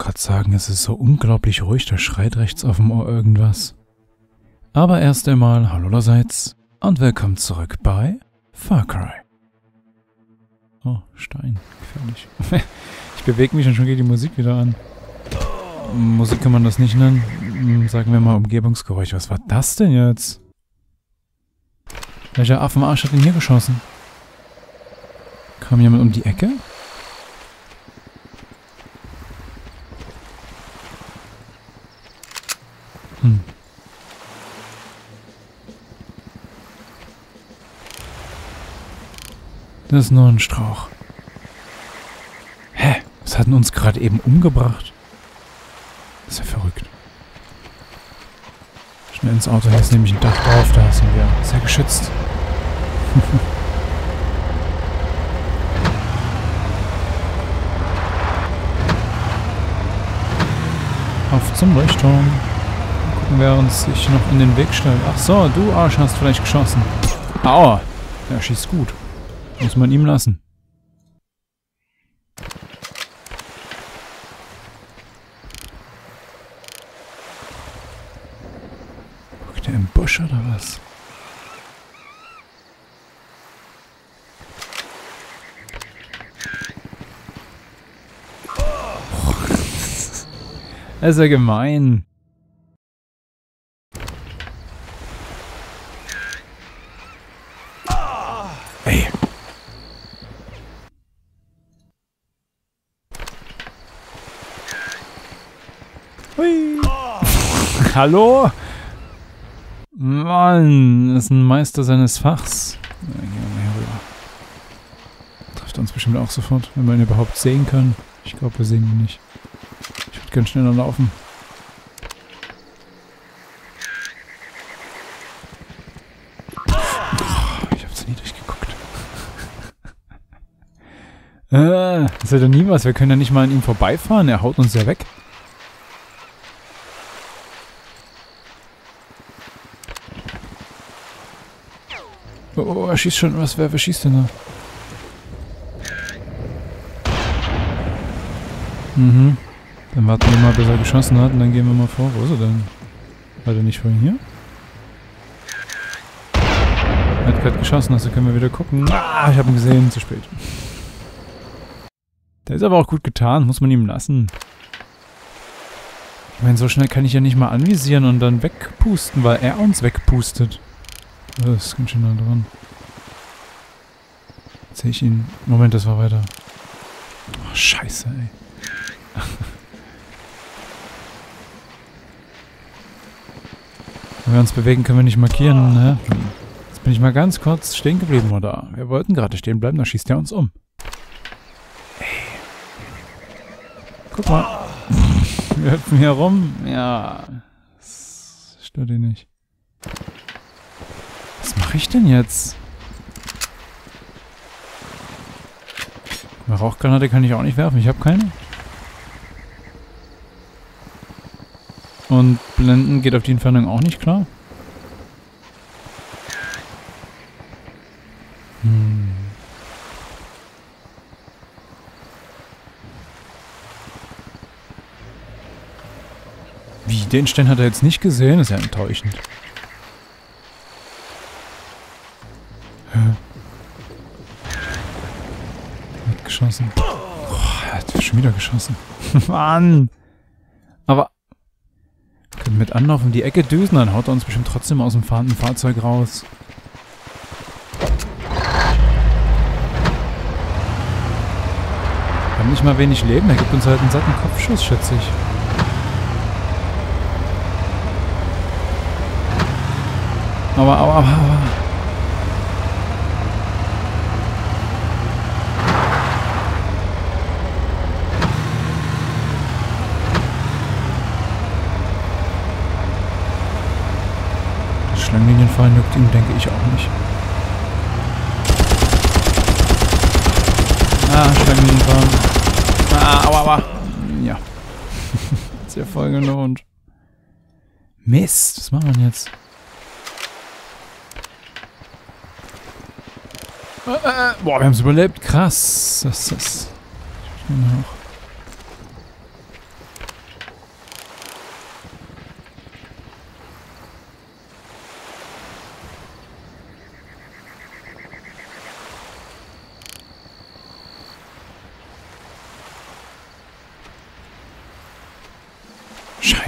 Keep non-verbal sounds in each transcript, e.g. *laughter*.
gerade sagen, es ist so unglaublich ruhig, da schreit rechts auf dem Ohr irgendwas. Aber erst einmal hallo allerseits und willkommen zurück bei Far Cry. Oh, Stein. Gefährlich. *laughs* ich bewege mich und schon geht die Musik wieder an. Musik kann man das nicht nennen. Hm, sagen wir mal Umgebungsgeräusch. Was war das denn jetzt? Welcher Affenarsch hat denn hier geschossen? Kam jemand um die Ecke? Das ist nur ein Strauch. Hä? Was hat denn uns gerade eben umgebracht? Das ist ja verrückt. Schnell ins Auto, hier ist nämlich ein Dach drauf, da sind wir sehr geschützt. *laughs* Auf zum Leuchtturm. Gucken, wer uns sich noch in den Weg stellt. Ach so, du Arsch hast vielleicht geschossen. Aua, der schießt gut. Muss man ihm lassen. Guckt der im Busch oder was? *laughs* Das ist ja gemein. Hallo? Mann, das ist ein Meister seines Fachs. Ja, gehen wir hier rüber. Trifft uns bestimmt auch sofort, wenn wir ihn überhaupt sehen können. Ich glaube, wir sehen ihn nicht. Ich würde ganz schneller laufen. *laughs* Äh, das ist ja nie was. Wir können ja nicht mal an ihm vorbeifahren. Er haut uns ja weg. Oh, oh, er schießt schon. Was, wer, wer schießt denn da? Mhm. Dann warten wir mal, bis er geschossen hat und dann gehen wir mal vor. Wo ist er denn? War der nicht vorhin hier? Er hat gerade geschossen, also können wir wieder gucken. Ah, ich habe ihn gesehen, zu spät. Der ist aber auch gut getan, muss man ihm lassen. Ich meine, so schnell kann ich ja nicht mal anvisieren und dann wegpusten, weil er uns wegpustet. Das ist ganz schön nah dran. Jetzt sehe ich ihn. Moment, das war weiter. Oh, scheiße, ey. Wenn wir uns bewegen, können wir nicht markieren, ne? Jetzt bin ich mal ganz kurz stehen geblieben, oder? Wir wollten gerade stehen bleiben, da schießt er uns um. Ey. Guck mal. *laughs* Wir hüpfen hier rum. Ja. Das stört ihn nicht. Mache ich denn jetzt? Eine Rauchgranate kann ich auch nicht werfen. Ich habe keine. Und Blenden geht auf die Entfernung auch nicht klar. Hm. Wie, den Stein hat er jetzt nicht gesehen? Ist ja enttäuschend. Geschossen. Oh, er hat schon wieder geschossen. *laughs* Mann! Aber können mit Anlauf um die Ecke düsen, dann haut er uns bestimmt trotzdem aus dem fahrenden Fahrzeug raus. Wir haben nicht mal wenig Leben, er gibt uns halt einen satten Kopfschuss, schätze ich. Aber, aber, aber, aber. Schlangenlinienfallen juckt ihn, denke ich auch nicht. Ah, Schlangenlinienfallen. Ah, aua, aua. Ja. *laughs* Ja voll gelohnt. Mist, was machen wir denn jetzt? Äh, äh, boah, wir haben es überlebt. Krass. Das ist.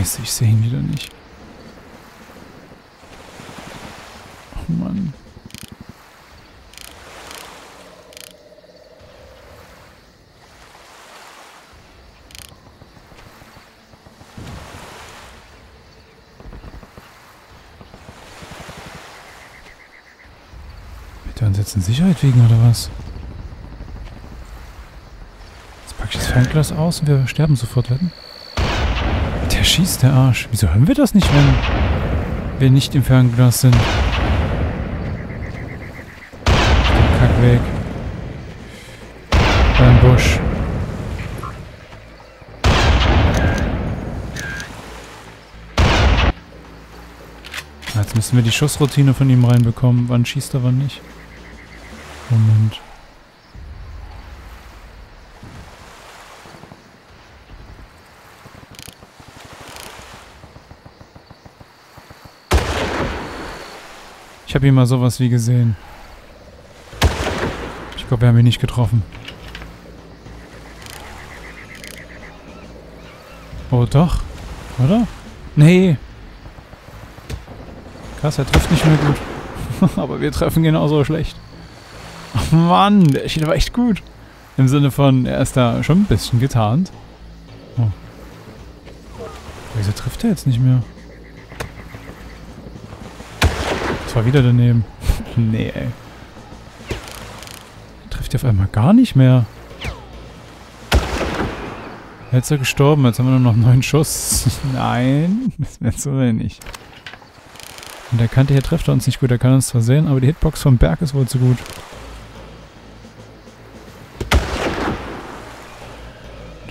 Scheiße, ich sehe ihn wieder nicht. Oh Mann. Wird er uns jetzt in Sicherheit wiegen oder was? Jetzt packe ich das Fernglas aus und wir sterben sofort, wetten? Der schießt, der Arsch. Wieso hören wir das nicht, wenn wir nicht im Fernglas sind? Der Kack weg. Beim Busch. Jetzt müssen wir die Schussroutine von ihm reinbekommen. Wann schießt er, wann nicht. Moment. Ich habe ihn mal sowas wie gesehen. Ich glaube, wir haben ihn nicht getroffen. Oh, doch. Oder? Nee. Krass, er trifft nicht mehr gut. *laughs* Aber wir treffen genauso schlecht. Mann, der Schild war echt gut. Im Sinne von, er ist da schon ein bisschen getarnt. Oh. Wieso trifft er jetzt nicht mehr? Das war wieder daneben. *laughs* nee, ey. Trifft auf einmal gar nicht mehr. Jetzt ist er gestorben, jetzt haben wir nur noch neun Schuss. *laughs* Nein, das wäre so wenig. Und der Kante hier trifft er uns nicht gut, er kann uns zwar sehen, aber die Hitbox vom Berg ist wohl zu gut.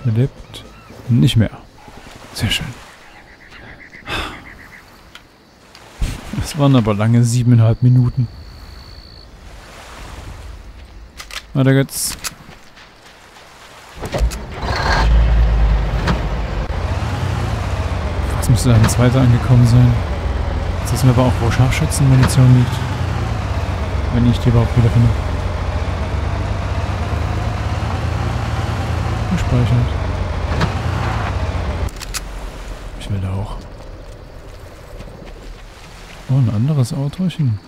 Der lebt nicht mehr. Sehr schön. Das waren aber lange siebeneinhalb Minuten. Weiter geht's. Jetzt müsste da ein zweiter angekommen sein. Jetzt wissen wir aber auch, wo Scharfschützenmunition liegt. Wenn ich die überhaupt wiederfinde. Gespeichert. Ich will da auch. Oh, ein anderes Autochen.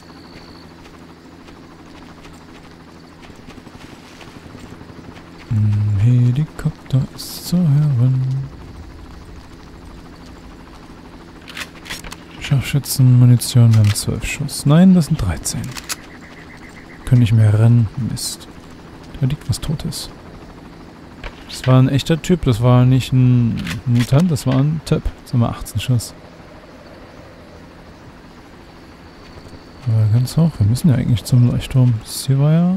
Ein Helikopter ist zu hören. Scharfschützenmunition, wir haben 12 Schuss. Nein, das sind 13. Können nicht mehr rennen. Mist. Da liegt was Totes. Das war ein echter Typ, das war nicht ein Mutant, das war ein Typ. Jetzt haben wir 18 Schuss. Aber ganz hoch, wir müssen ja eigentlich zum Leuchtturm. Das war ja...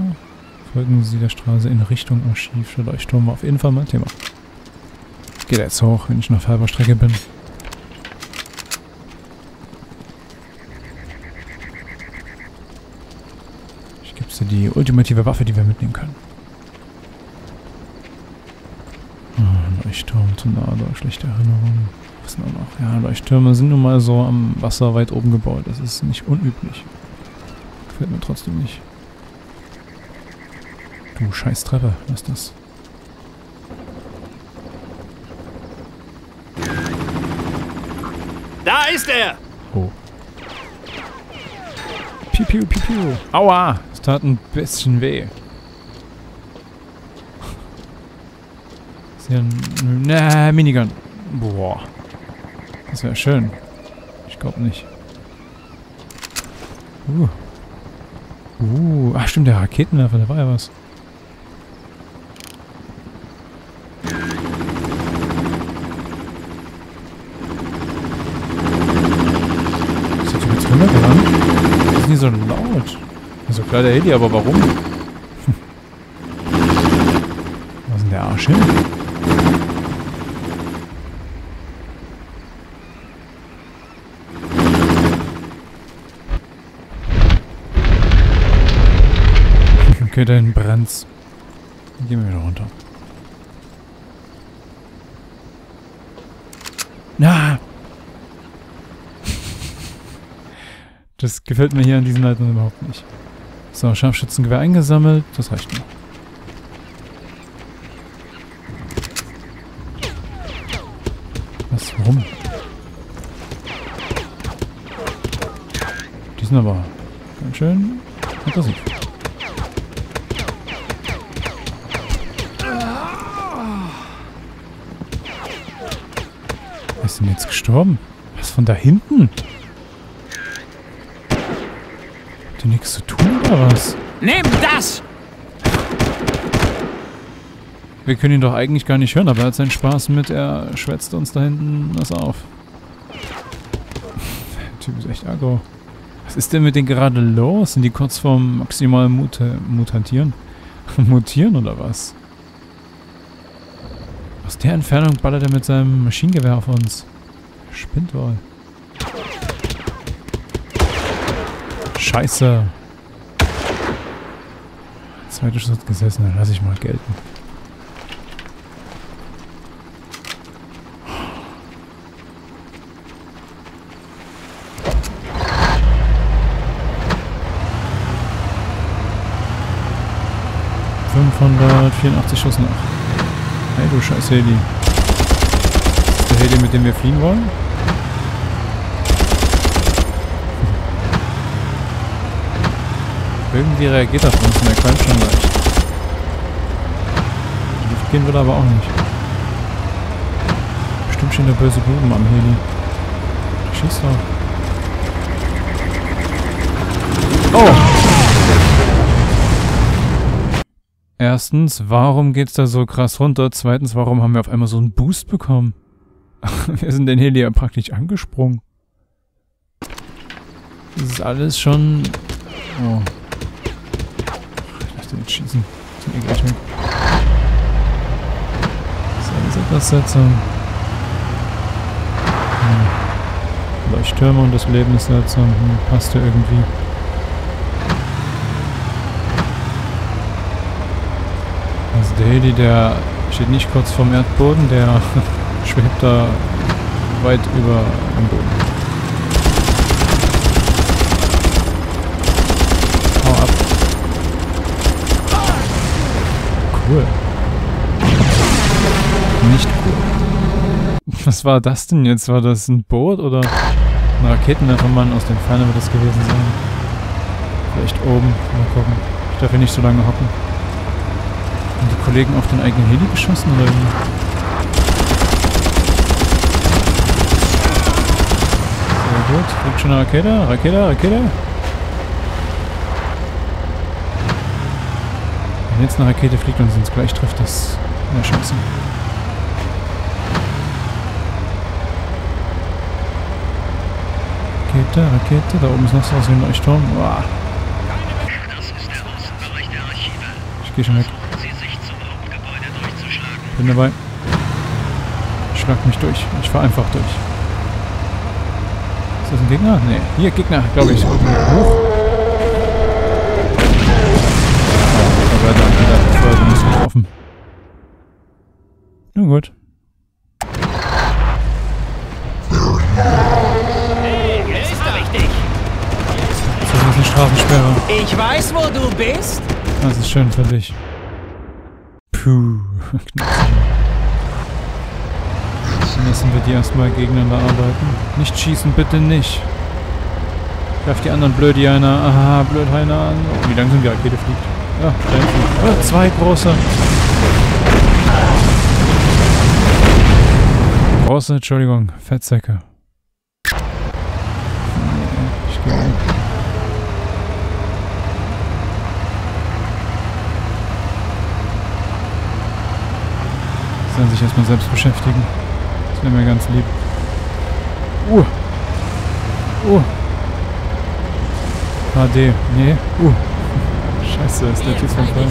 Folgen Sie der Straße in Richtung Archiv. Der Leuchtturm war auf jeden Fall mein Thema. Geht jetzt hoch, wenn ich noch halber Strecke bin. Ich gebe dir die ultimative Waffe, die wir mitnehmen können. Oh, Leuchtturm, Tornado, schlechte Erinnerungen. Denn auch noch? Ja, Leuchttürme sind nun mal so am Wasser weit oben gebaut. Das ist nicht unüblich. Gefällt mir trotzdem nicht. Du scheiß Treppe, was ist das? Da ist er! Oh. Piu, piu, piu, piu. Aua! Es tat ein bisschen weh. Ist hier ein... Na, Minigun. Boah. Das wäre schön. Ich glaube nicht. Uh. Uh. Ach stimmt, der Raketenwerfer, da war ja was. Ist der Typ jetzt runtergerannt? Das ist nicht so laut. Also klar der Heli, aber warum? uns. Dann gehen wir wieder runter. Na! Ah! *laughs* Das gefällt mir hier an diesen Leitern überhaupt nicht. So, Scharfschützengewehr eingesammelt. Das reicht mir. Was? Warum? Die sind aber ganz schön aggressiv. Ist denn jetzt gestorben? Was von da hinten? Hat die nichts zu tun oder was? Nimm das! Wir können ihn doch eigentlich gar nicht hören, aber er hat seinen Spaß mit. Er schwätzt uns da hinten was auf. Der Typ ist echt aggro. Was ist denn mit denen gerade los? Sind die kurz vorm maximalen Mut Mutantieren? *laughs* Mutieren oder was? Der Entfernung ballert er mit seinem Maschinengewehr auf uns. Spinnt wohl. Scheiße. Zweiter Schuss gesessen, dann lass ich mal gelten. Fünfhundertvierundachtzig Schuss noch. Hey du scheiß Heli. Ist der Heli, mit dem wir fliehen wollen? Irgendwie reagiert er auf uns und er qualmt schon leicht. Die Luft gehen will aber auch nicht. Bestimmt schon der böse Buben am Heli. Schieß doch. Oh! Erstens, warum geht's da so krass runter? Zweitens, warum haben wir auf einmal so einen Boost bekommen? *laughs* wir sind den Heli ja praktisch angesprungen. Das ist alles schon... Oh ich denn jetzt schießen? Ist mir gleich weg. So, das ist etwas seltsam. Hm. Leuchttürme und das Leben ist seltsam. Hm, passt ja irgendwie. Der Heli, der steht nicht kurz vorm Erdboden, der *laughs* schwebt da weit über dem Boden. cool. Nicht cool. *laughs* Was war das denn jetzt? War das ein Boot oder ein Raketenwerfermann? Aus dem Ferne wird das gewesen sein. Vielleicht oben. Mal gucken. Ich darf hier nicht so lange hocken. Haben die Kollegen auf den eigenen Heli geschossen oder wie? Sehr gut. Fliegt schon eine Rakete? Rakete? Rakete? Wenn jetzt eine Rakete fliegt und sie uns gleich trifft, das mehr Chancen. Rakete, Rakete, da oben ist noch so was wie ein Leuchtturm. Uah. Ich gehe schon weg. Bin dabei. Ich schlag mich durch. Ich fahr einfach durch. Ist das ein Gegner? Nee. Hier, Gegner, glaube ich. Hoch. aber dann wieder Folge nicht getroffen. Nun gut. Hey, jetzt hab ich dich. Das ist eine Straßensperre. Ich weiß, wo du bist. Das ist schön für dich. Puh. Dann müssen wir die erstmal gegeneinander arbeiten. Nicht schießen, bitte nicht. Greif die anderen Blödieiner. Aha, Blödheiner an. Oh, wie langsam die Rakete fliegt. Ja, oh, zwei große. Große, Entschuldigung, Fettsäcke. Ich gehe Sollen sich erstmal selbst beschäftigen. Das wäre mir ganz lieb. Uh. Uh. HD. Nee. Uh. *laughs* Scheiße, ist der Typ vom Fall.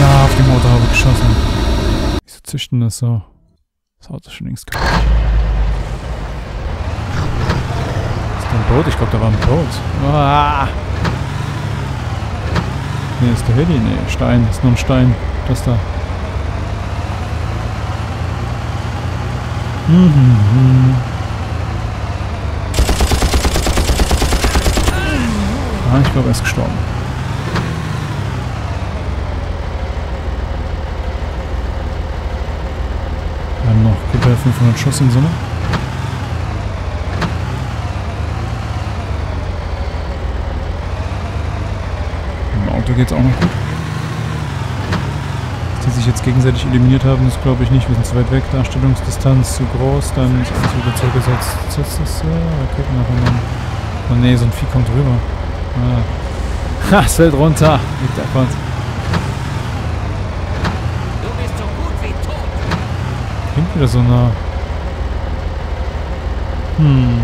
Na, auf die Motorhaube geschossen. Wieso zischt denn das so? Das Auto ist schon längst kaputt. Ist da ein Boot? Ich glaube, da war ein Boot. Ah! Ne, ist der Heli? Ne, Stein. Ist nur ein Stein das da. Mhm. Ah, ich glaube, er ist gestorben. Wir haben noch gut 500 Schuss in Summe. Im Auto geht's auch noch gut. Sich jetzt gegenseitig eliminiert haben, das glaube ich nicht. Wir sind zu weit weg. Darstellungsdistanz zu groß, dann ist alles wieder zurückgesetzt. Das ist, äh, wir gucken nach. Oh ne, so ein Vieh kommt rüber. Ah. Ha, es fällt runter. Liegt abwärts. Du bist so gut wie tot. Klingt wieder so nah. Hm.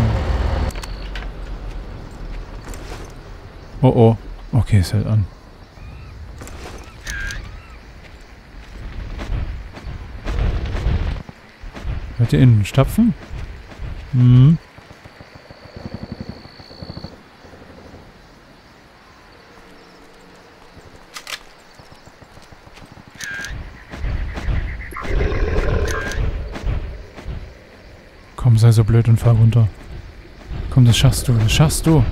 Oh oh. Okay, es hält an. Ihr innen stapfen? Hm. Komm, sei so blöd und fahr runter. Komm, das schaffst du, das schaffst du.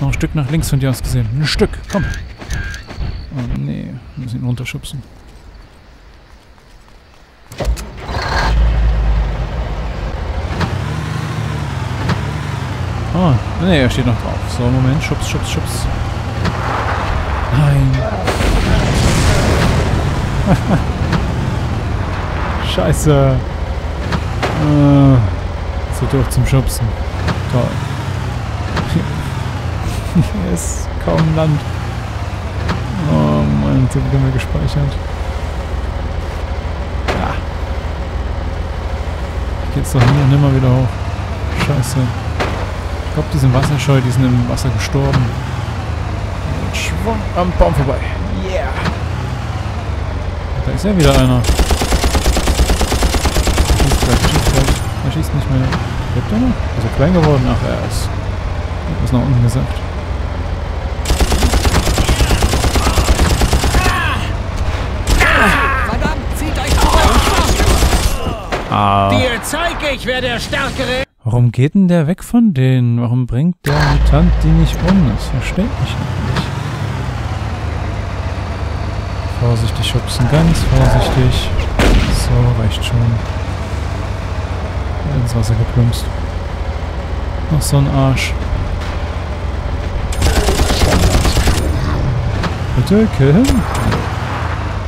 Noch ein Stück nach links von dir aus gesehen. Ein Stück, komm. Oh nee, wir müssen ihn runterschubsen. Oh, nee, er steht noch drauf. So, Moment, schubs, schubs, schubs. Nein. *laughs* Scheiße. Äh, zu doof zum Schubsen. Toll. Hier *laughs* ist kaum Land. Oh Mann, jetzt wieder mal gespeichert. Ja. Geht's doch nie und nimmer wieder hoch. Scheiße. Ich glaube, die sind wasserscheu, die sind im Wasser gestorben. Und schwumm am Baum vorbei. Yeah. Da ist ja wieder einer. Er schießt gleich, er schießt gleich. Er schießt nicht mehr. Lebt er noch? Ist er klein geworden? Ach, er ist. Ich hab was nach unten gesagt. Verdammt, zieht euch zurück. Ah. Dir zeig ich, wer der Stärkere Warum geht denn der weg von denen? Warum bringt der Mutant die nicht um? Das verstehe ich nicht. Vorsichtig schubsen, ganz vorsichtig. So, reicht schon. Ins Wasser geplumpst. Noch so ein Arsch. Bitte, killen?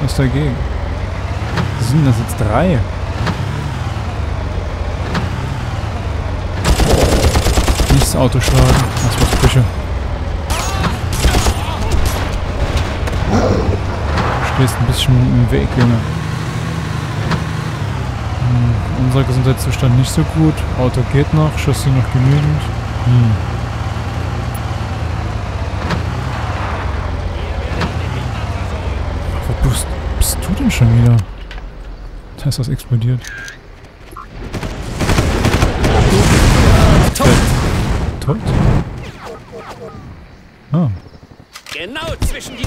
Was ist dagegen? Sind das jetzt drei? Nicht Auto schlagen. Das war's Küche. Stehst ein bisschen im Weg, Junge. Hm, unser Gesundheitszustand nicht so gut. Auto geht noch, Schüsse noch genügend. Hm. Wo bist, bist du denn schon wieder? Da ist was explodiert. Tot? Ah, Genau zwischen die...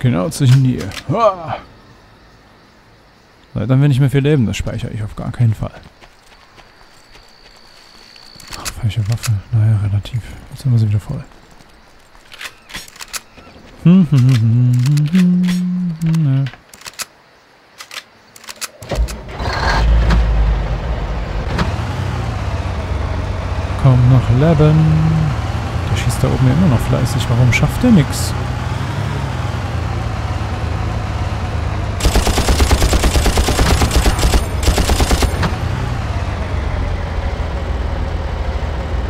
genau zwischen die. Ah. So, dann will nicht mehr viel leben, das speichere ich auf gar keinen Fall. Ach, falsche Waffe. Naja, relativ. Jetzt sind wir sie wieder voll. Hm, hm, hm, hm, hm, hm, hm, ne. Komm noch Leben. Der schießt da oben ja immer noch fleißig. Warum schafft der nix?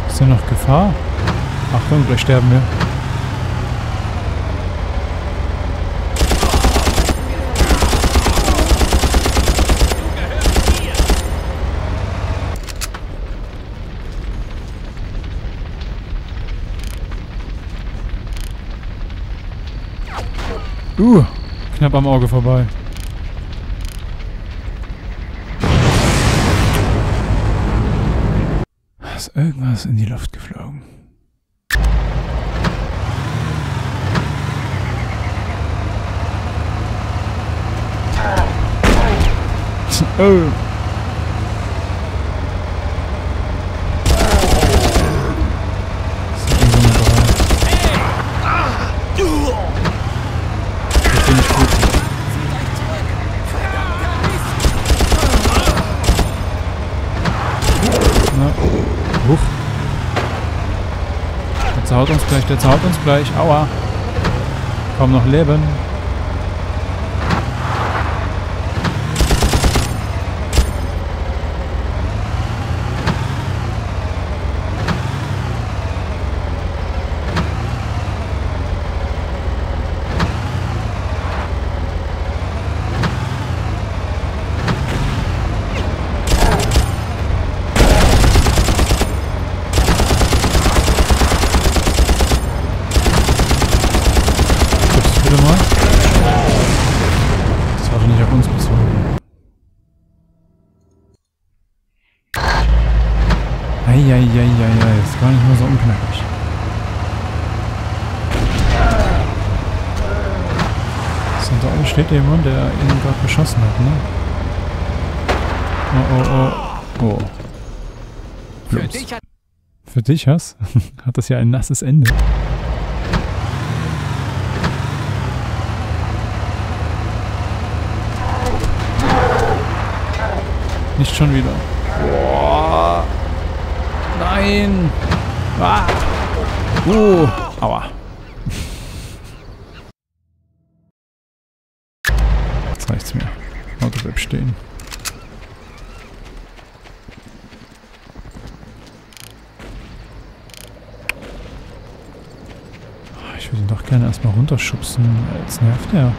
Ist hier noch Gefahr? Achtung, gleich sterben wir. Uh, knapp am Auge vorbei. Ist irgendwas in die Luft geflogen. Oh. zahlt uns gleich, der zahlt uns gleich. Aua. Kaum noch Leben. Oh, oh, oh. Oh. Für Los. dich hat Für dich, was? *laughs* Hat das ja ein nasses Ende. Nicht schon wieder. Boah. Nein. Ah. Uh. Aua. Jetzt reicht's mir. Auto bleibt stehen. Würde ihn doch gerne erstmal runterschubsen. Jetzt nervt er.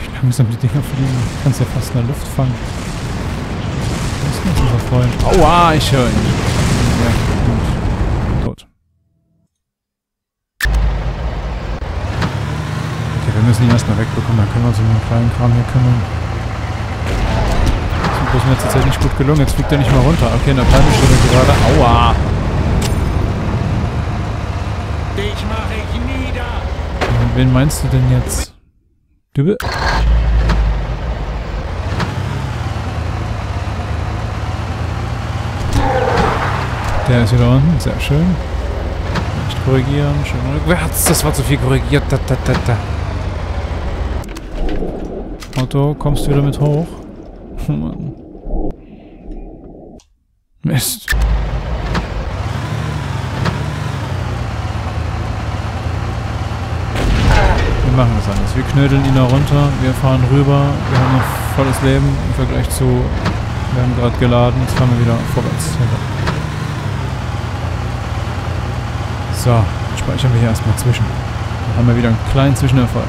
Wie langsam die Dinger fliegen. Kannst ja fast in der Luft fangen. Wo ist jetzt unser Freund? Aua, ich höre ihn. Ja, gut. Tot. Okay, wir müssen ihn erstmal wegbekommen. Dann können wir uns um den kleinen Kram hier kümmern. Das ist mir tatsächlich nicht gut gelungen. Jetzt fliegt er nicht mal runter. Okay, in der Palme steht er gerade. Aua. Dich mache ich nieder. Wen meinst du denn jetzt? Du Der ist wieder unten, sehr schön. Nicht korrigieren, schön rückwärts. Das war zu viel korrigiert. Da, da, da, da. Auto, kommst du wieder mit hoch? Oh *laughs* Mann. Mist. Wir machen das anders. Wir knödeln ihn da runter, wir fahren rüber, wir haben noch volles Leben im Vergleich zu, wir haben gerade geladen, jetzt fahren wir wieder vorwärts. So, speichern wir hier erstmal zwischen. Dann haben wir wieder einen kleinen Zwischenerfolg.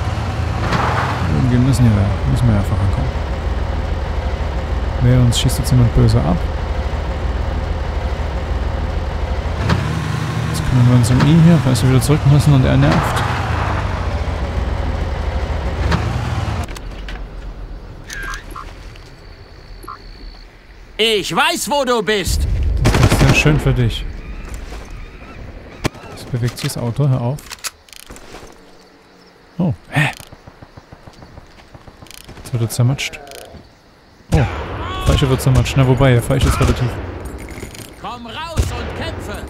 Irgendwie müssen, hier, müssen wir ja vorankommen. Wer uns schießt jetzt jemand böse ab. Jetzt kümmern wir uns um ihn hier, falls wir wieder zurück müssen und er nervt. Ich weiß, wo du bist. Das ist sehr schön für dich. Jetzt bewegt sich das Auto, hör auf. Oh, hä? Jetzt wird er zermatscht. Oh, Fleische wird zermatscht. Na wobei, der Fleisch ist relativ... Komm raus und kämpfe.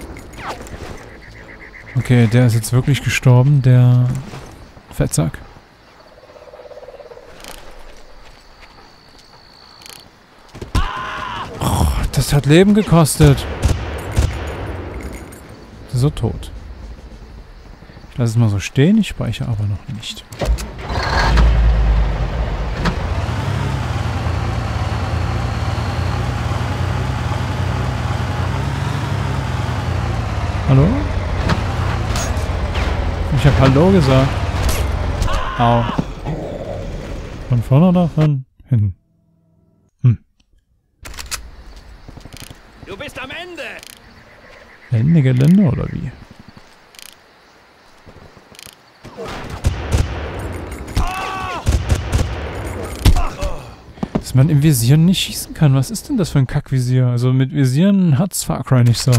Okay, der ist jetzt wirklich gestorben, der Fettsack. Oh, das hat Leben gekostet. So tot. Ich lasse es mal so stehen, ich speichere aber noch nicht. Hallo? Ich habe Hallo gesagt. Au. Von vorne oder von hinten? Du bist am Ende. Ende Gelände oder wie? Dass man im Visier nicht schießen kann. Was ist denn das für ein Kackvisier? Also mit Visieren hat's Far Cry nicht so.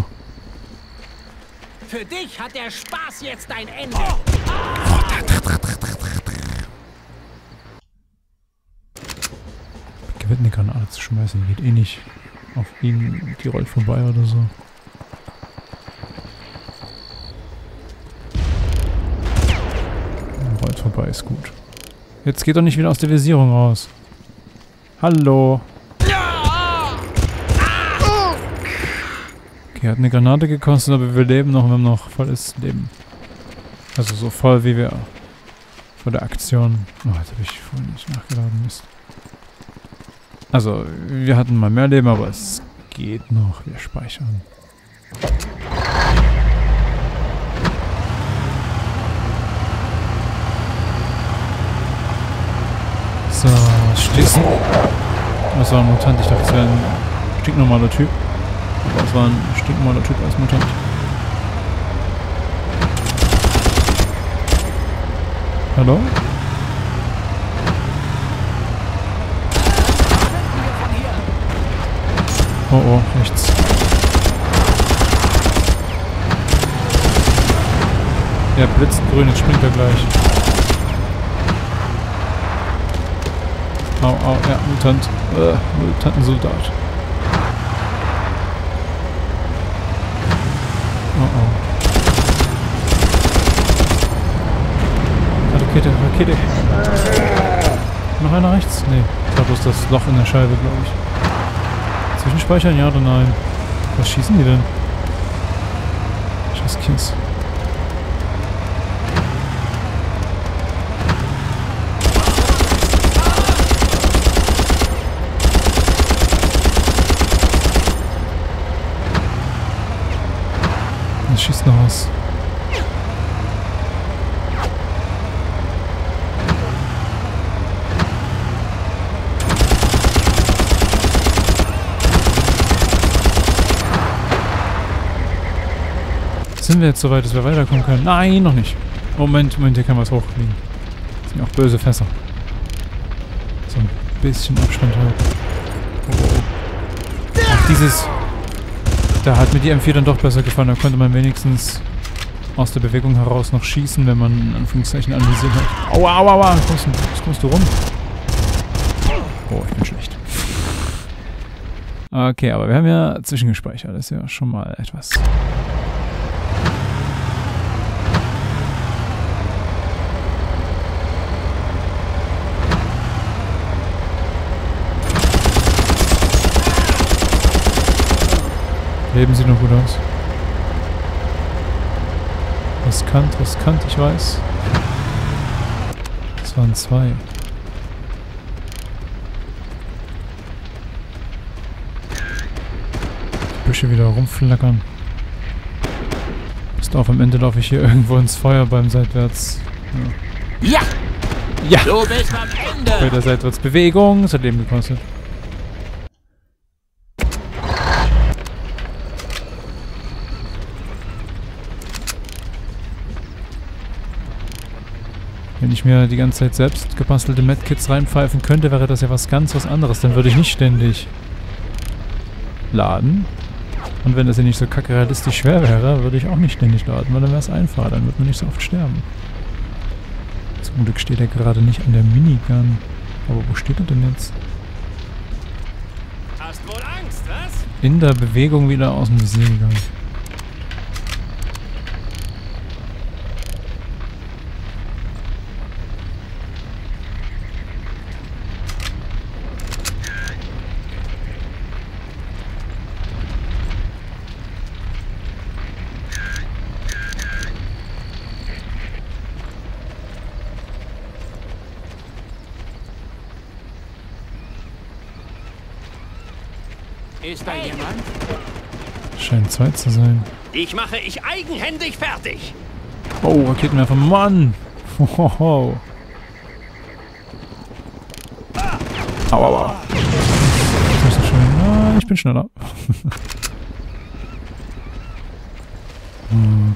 Für dich hat der Spaß jetzt ein Ende. Gewinnt eine Granate zu schmeißen, geht eh nicht. Auf ihn, die rollt vorbei oder so. Rollt vorbei, ist gut. Jetzt geht doch nicht wieder aus der Visierung raus. Hallo. Okay, hat eine Granate gekostet, aber wir leben noch, wir haben noch volles Leben. Also so voll wie wir vor der Aktion. Oh, jetzt habe ich vorhin nicht nachgeladen. Mist. Also, wir hatten mal mehr Leben, aber es geht noch. Wir speichern. So, du? Das war ein Mutant. Ich dachte, es wäre ein stinknormaler Typ. Aber es war ein stinknormaler Typ als Mutant. Hallo? Oh oh, rechts. Ja, blitzt grün, jetzt springt er gleich. Au, au, ja, Mutant. Äh, Mutantensoldat. Oh oh. Rakete, Rakete. Noch einer rechts? Nee, war bloß das Loch in der Scheibe, glaube ich. Zwischenspeichern, ja oder nein? Was schießen die denn? Scheiß Kids. Noch was. Sind wir jetzt so weit, dass wir weiterkommen können? Nein, noch nicht. Moment, Moment, hier kann was hochfliegen. Das sind auch böse Fässer. So ein bisschen Abstand halt. Oh, oh. Ach, dieses... Da hat mir die M4 dann doch besser gefallen. Da konnte man wenigstens aus der Bewegung heraus noch schießen, wenn man in Anführungszeichen anvisiert hat. Aua, aua, aua. Was kommst, was kommst du rum? Oh, ich bin schlecht. Okay, aber wir haben ja zwischengespeichert. Das ist ja schon mal etwas. Leben sieht noch gut aus. Riskant, riskant, ich weiß. Das waren zwei. Die Büsche wieder rumflackern. Ist auf, am Ende laufe ich hier *laughs* irgendwo ins Feuer beim Seitwärts. Ja! Ja! Du bist am Ende! Bei der Seitwärtsbewegung. Das hat Leben gekostet. Wenn ich mir die ganze Zeit selbst gebastelte Medkits reinpfeifen könnte, wäre das ja was ganz was anderes. Dann würde ich nicht ständig laden. Und wenn das ja nicht so kacke realistisch schwer wäre, würde ich auch nicht ständig laden, weil dann wäre es einfacher. Dann würde man nicht so oft sterben. Zum Glück steht er gerade nicht an der Minigun. Aber wo steht er denn jetzt? Hast wohl Angst, was? In der Bewegung wieder aus dem Visier gegangen. 2 zu sein. Ich mache ich eigenhändig fertig. Oh, Raketenwerfer, Mann! Hohoho. Au, au, au. muss schon. Ah, ich bin schneller. *laughs*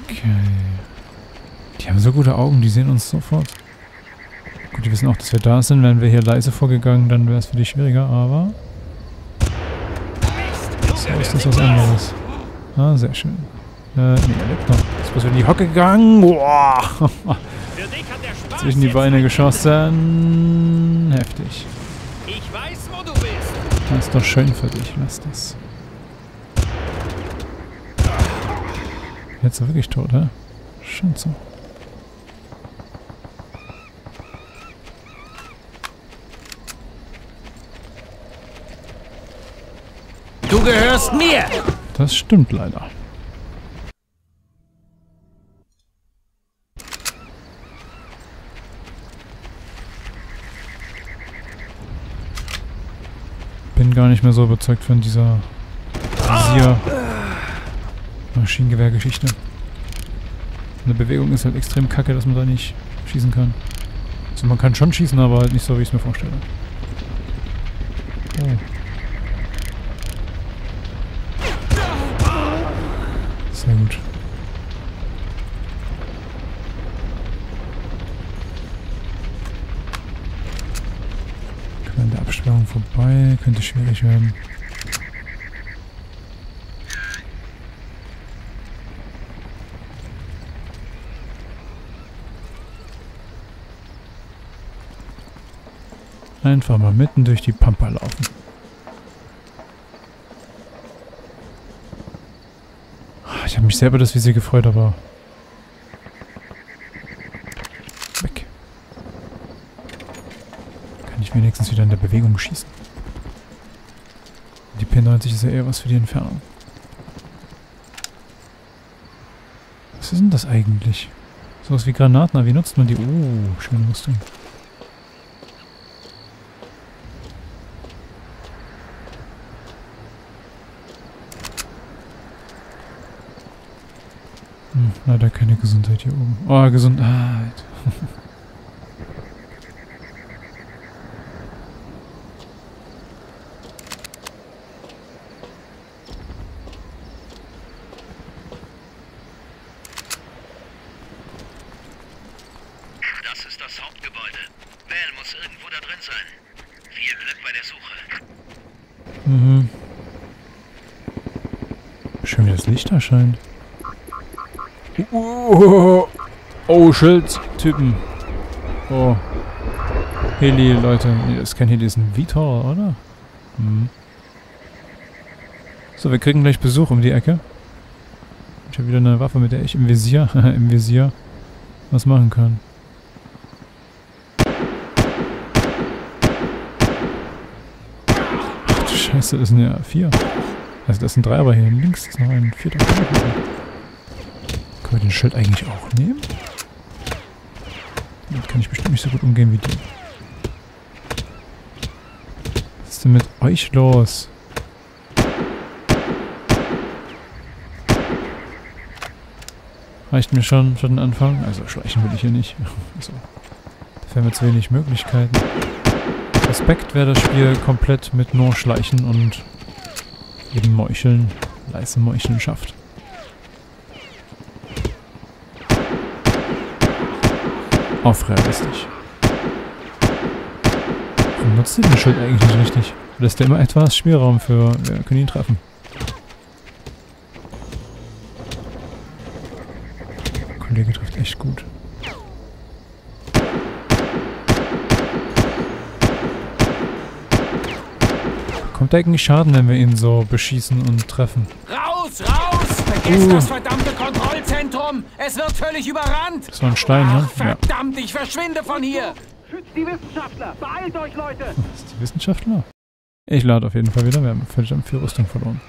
okay. Die haben so gute Augen, die sehen uns sofort. Gut, die wissen auch, dass wir da sind. Wären wir hier leise vorgegangen, dann wäre es für dich schwieriger, aber... So ist das was anderes. Ah, sehr schön. Äh, nee, er lebt noch. Ist bloß in die Hocke gegangen. Boah. Zwischen die Beine ein geschossen. Heftig. Ende. Ich weiß, wo du bist. Das ist doch schön für dich. Lass das. Jetzt ist er wirklich tot, hä? Scheint so. Du gehörst mir. Das stimmt leider. Bin gar nicht mehr so überzeugt von dieser Maschinengewehrgeschichte. Eine Bewegung ist halt extrem kacke, dass man da nicht schießen kann. Also man kann schon schießen, aber halt nicht so, wie ich es mir vorstelle. Oh. Vorbei, könnte schwierig werden. Einfach mal mitten durch die Pampa laufen. Ah, ich habe mich selber das Visier gefreut, aber... Weg. Kann ich wenigstens wieder in der Bewegung schießen. Die P90 ist ja eher was für die Entfernung. Was ist denn das eigentlich? Sowas wie Granaten, wie nutzt man die? Oh, schöne Rüstung. Hm, leider keine Gesundheit hier oben. Oh, Gesundheit. *laughs* Das ist das Hauptgebäude. Val muss irgendwo da drin sein. Viel Glück bei der Suche. Mhm. Schön, wie das Licht erscheint. Oh, Schildtypen. Oh. Heli, Leute. Das ist kein Heli, das ist ein Vitor, oder? Mhm. So, wir kriegen gleich Besuch um die Ecke. Ich habe wieder eine Waffe, mit der ich im Visier, *laughs* im Visier was machen kann. Ach du Scheiße, das sind ja vier. Also das sind drei, aber hier links ist noch ein vierter. Können wir den Schild eigentlich auch nehmen? Damit kann ich bestimmt nicht so gut umgehen wie du. Was ist denn mit euch los? Reicht mir schon für den Anfang? Also schleichen will ich hier nicht. *laughs* Also, dafür haben wir zu wenig Möglichkeiten. Respekt wäre das Spiel komplett mit nur Schleichen und eben Meucheln, leise Meucheln schafft. Auf realistisch. Warum nutzt ihr den Schild eigentlich nicht richtig? Lässt der immer etwas Spielraum für... Wir können ihn treffen. Der Kollege trifft echt gut. Kommt eigentlich Schaden, wenn wir ihn so beschießen und treffen? Raus, raus! Vergesst Uh. das verdammte Kontrollzentrum! Es wird völlig überrannt! Das war ein Stein, ne? Ach, Ja. verdammt, ich verschwinde von hier! Schützt die Wissenschaftler! Beeilt euch, Leute! Das ist die Wissenschaftler. Ich lade auf jeden Fall wieder. Wir haben verdammt viel Rüstung verloren.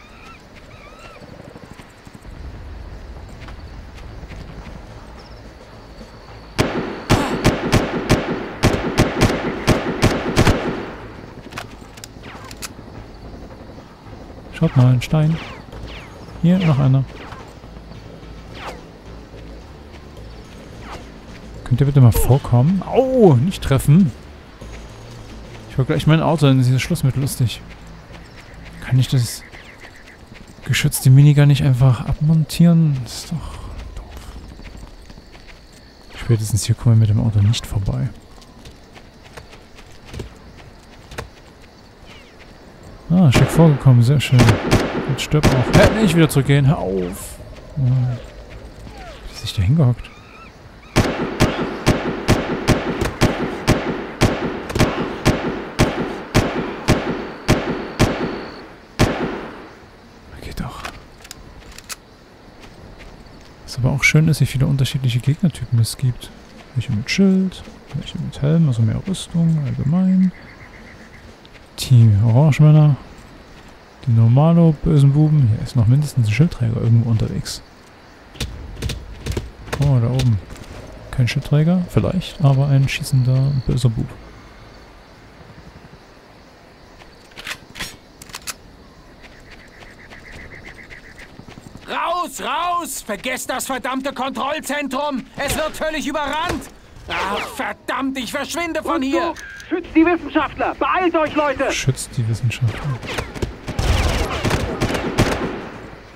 Schaut mal, ein Stein. Hier, noch einer. Könnt ihr bitte mal vorkommen? Au, nicht treffen. Ich war gleich mein Auto, dann ist das Schluss mit lustig. Kann ich das geschützte Minigun nicht einfach abmontieren? Das ist doch doof. Spätestens hier kommen wir mit dem Auto nicht vorbei. Ah, schick vorgekommen, sehr schön. Jetzt stirb auch. Äh, nicht wieder zurückgehen, hör auf. Oh. Hat sich da hingehockt? Geht doch. Was aber auch schön ist, wie viele unterschiedliche Gegnertypen es gibt. Welche mit Schild, welche mit Helm, also mehr Rüstung allgemein die Orangemänner, die normalo bösen Buben. Hier ist noch mindestens ein Schildträger irgendwo unterwegs. Oh, da oben. Kein Schildträger, vielleicht, aber ein schießender böser Bub. Raus, raus! Vergesst das verdammte Kontrollzentrum! Es wird völlig überrannt! Ach, verdammt, ich verschwinde von hier! Schützt die Wissenschaftler! Beeilt euch, Leute! Schützt die Wissenschaft.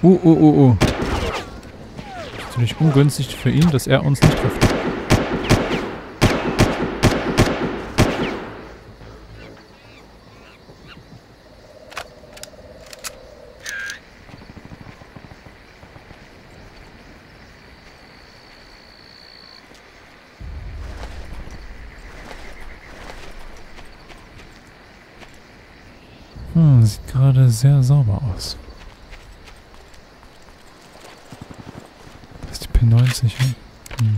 Uh, uh, uh, uh. Natürlich ungünstig für ihn, dass er uns nicht trifft. Hm, sieht gerade sehr sauber aus. Das ist die P90, ne? Hm.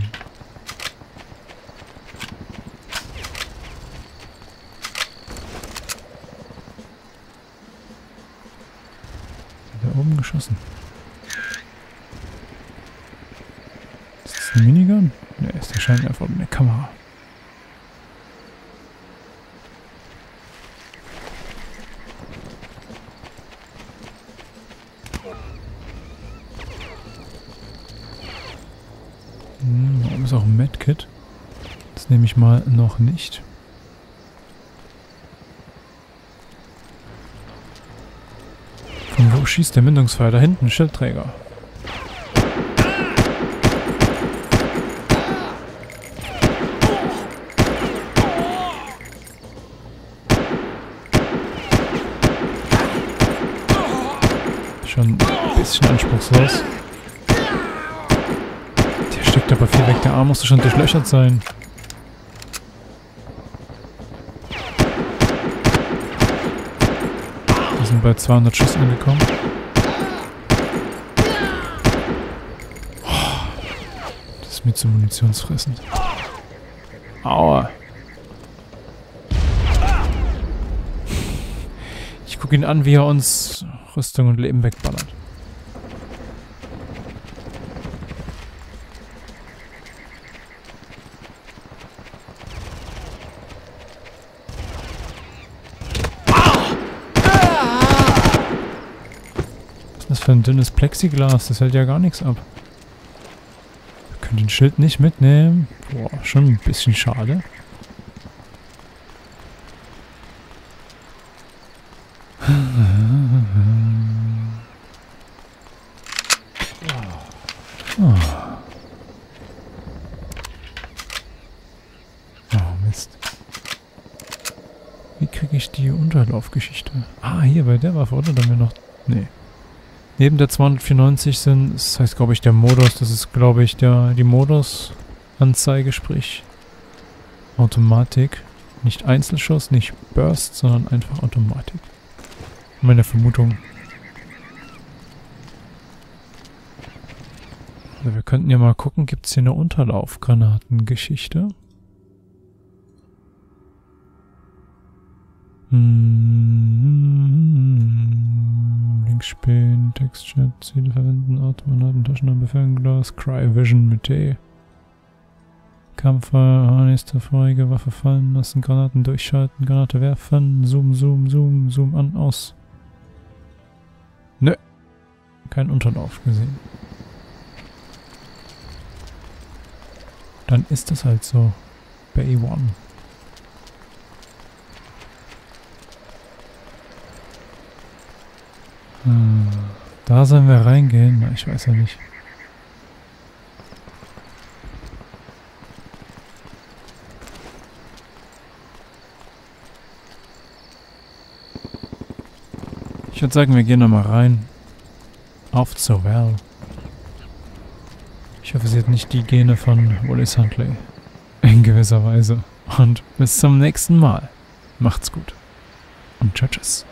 Da oben geschossen. Ist das ein Minigun? Ne, ist der Scheinwerfer mit der Kamera. Hm, da oben ist auch ein Medkit. Nehme ich mal noch nicht. Von wo schießt der Mündungsfeuer? Da hinten, Schildträger. Schon ein bisschen anspruchslos. Der steckt aber viel weg. Der Arm musste schon durchlöchert sein. Wir sind bei 200 Schuss angekommen. Das ist mir zu munitionsfressend. Aua. Ich gucke ihn an, wie er uns Rüstung und Leben wegballert. Was ist das für ein dünnes Plexiglas? Das hält ja gar nichts ab. Wir können den Schild nicht mitnehmen. Boah, schon ein bisschen schade. Oh, Mist. Wie kriege ich die Unterlaufgeschichte? Ah, hier bei der Waffe, oder? Neben der 294 sind, das heißt glaube ich der Modus, das ist glaube ich der die Modus-Anzeige, sprich Automatik. Nicht Einzelschuss, nicht Burst, sondern einfach Automatik. Meine Vermutung. Also wir könnten ja mal gucken, gibt es hier eine Unterlaufgranatengeschichte? Hm, Textchat, Ziele verwenden, Automaten, Taschenlampe, Fernglas, Cry Vision mit T. Kampffeuer, nächste vorige Waffe fallen lassen, Granaten durchschalten, Granate werfen, Zoom, Zoom, Zoom, Zoom an, aus. Nö. Kein Unterlauf gesehen. Dann ist das halt so. Bay One. Hm, Da sollen wir reingehen? Ich weiß ja nicht. Ich würde sagen, wir gehen nochmal rein. Auf zur Val. Ich hoffe, sie hat nicht die Gene von Wallace Huntley. In gewisser Weise. Und bis zum nächsten Mal. Macht's gut. Und tschüss.